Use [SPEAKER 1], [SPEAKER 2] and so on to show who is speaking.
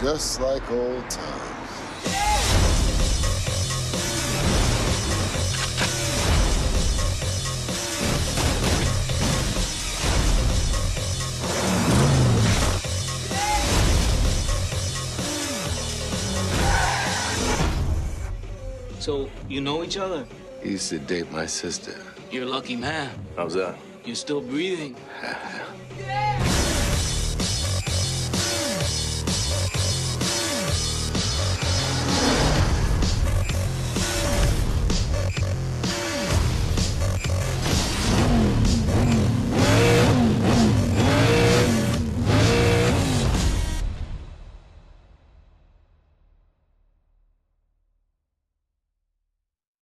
[SPEAKER 1] just like old times.
[SPEAKER 2] So, you know each other?
[SPEAKER 1] He used to date my sister.
[SPEAKER 2] You're a lucky man.
[SPEAKER 3] How's that?
[SPEAKER 2] You're still breathing.